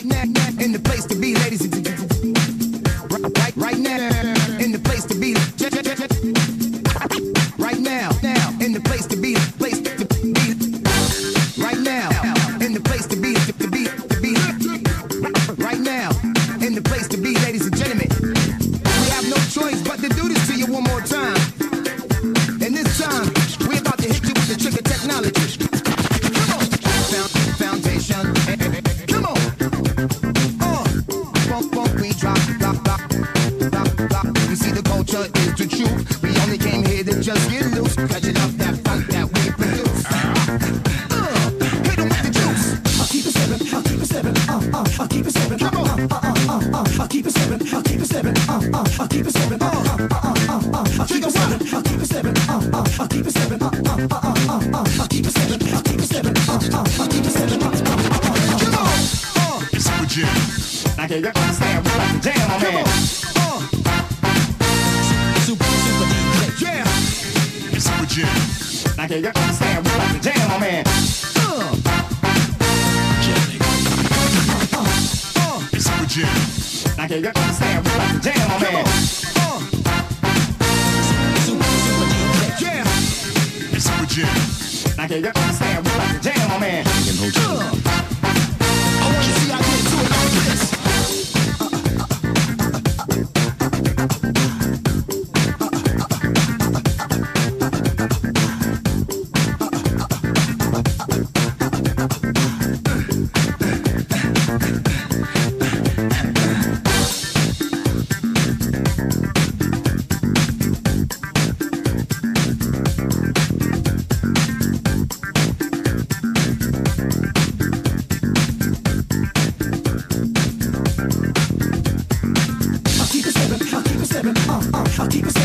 now, in the place to be, ladies and gentlemen. Right, right now, in the place to be. Right now, now, in the place to be, place to be. Right now, in the place to be, to be, to be. Right now, in the place to be, ladies and gentlemen. We have no choice but to do this to you one more time. Culture is the truth. We only came here to just get loose. Cause you love that funk that we produce. Uh, hit 'em with the juice. I'll keep it seven, I'll keep it seven, uh, uh, I'll keep it seven, Come on. uh, uh, uh, uh, I'll keep it seven, I'll keep it seven, uh, uh, I'll keep it seven, uh, uh, uh, uh, uh, I'll keep it seven, I'll keep it seven, uh, uh, I'll keep it seven, uh, uh, uh, uh, uh, I'll keep it seven, I'll keep it seven, uh, uh, I'll keep it seven, uh, uh, uh, uh, Come on. Uh, Super Jam. Now can you understand what I'm jam, my come man? Can you understand what I'm jam, my man? Uh, Jam. Can you understand what I'm jam, my man? uh, yeah. Super Jam. Now can you understand what I'm jam, my man? I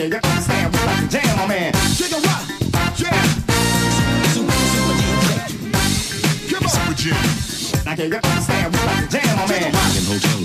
Can you understand what I'm jam, my man? Trigger what? Yeah. Super, super DJ. Super Jam. Now can you understand what I'm jam, my man?